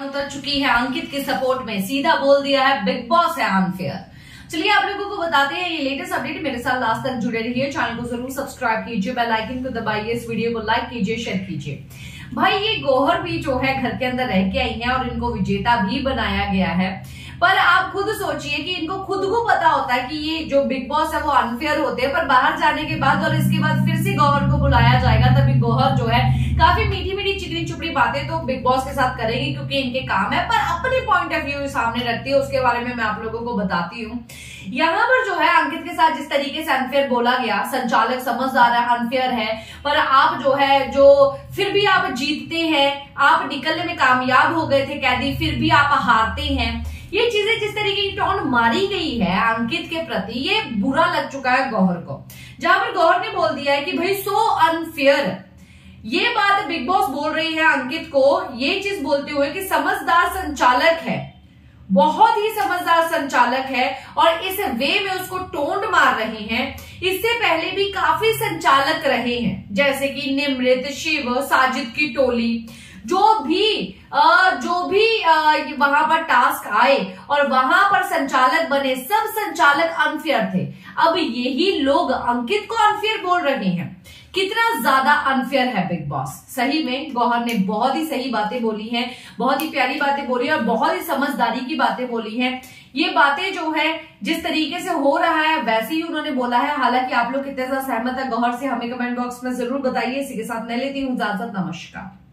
उतर चुकी है अंकित के सपोर्ट में। सीधा बोल दिया है, बिग बॉस है अनफेयर चलिए आप लोगों को बताते हैं ये लेटेस्ट अपडेट मेरे साथ लास्ट तक जुड़े रहिए। चैनल को ज़रूर सब्सक्राइब कीजिए बेल आइकन को दबाइए, इस वीडियो को लाइक कीजिए शेयर कीजिए। भाई, ये गोहर भी जो है घर के अंदर रह के आई है और इनको विजेता भी बनाया गया है। पर आप खुद सोचिए कि इनको खुद को पता होता है कि ये जो बिग बॉस है वो अनफेयर होते हैं, पर बाहर जाने के बाद और इसके बाद फिर से गौहर को बुलाया जाएगा, तभी गौहर जो है काफ़ी मीठी मीठी चिकनी चुपड़ी बातें तो बिग बॉस के साथ करेंगे क्योंकि इनके काम है, पर अपने पॉइंट ऑफ़ व्यू सामने रखती है, उसके बारे में मैं आप लोगों को बताती हूँ। यहाँ पर जो है, अंकित के साथ जिस तरीके से अनफेयर बोला गया, संचालक समझदार है अनफेयर है, पर आप जो है, जो फिर भी आप जीतते हैं, आप निकलने में कामयाब हो गए थे कैदी, फिर भी आप हारते हैं। ये चीज़ें जिस तरीके की टोन मारी गई है अंकित के प्रति, ये बुरा लग चुका है गौहर को। जहाँ पर गौहर ने बोल दिया है कि भाई सो अनफेयर ये बात बिग बॉस बोल रही है अंकित को, ये चीज़ बोलते हुए कि समझदार संचालक है। बहुत ही समझदार संचालक है और इस वे में उसको टोंड मार रहे हैं। इससे पहले भी काफ़ी संचालक रहे हैं, जैसे कि निमृत, शिव, साजिद की टोली। जो भी जो भी वहाँ पर टास्क आए और वहाँ पर संचालक बने, सब संचालक अनफेयर थे। अब यही लोग अंकित को अनफेयर बोल रहे हैं। कितना ज़्यादा अनफेयर है बिग बॉस सही में गौहर ने बहुत ही सही बातें बोली हैं, बहुत ही प्यारी बातें बोली है और बहुत ही समझदारी की बातें बोली हैं। ये बातें जो है, जिस तरीके से हो रहा है, वैसे ही उन्होंने बोला है। हालाँकि आप लोग कितने ज़्यादा सहमत है गौहर से हमें कमेंट बॉक्स में ज़रूर बताइए। इसी के साथ मैं लेती हूँ, इजाज़त, नमस्कार।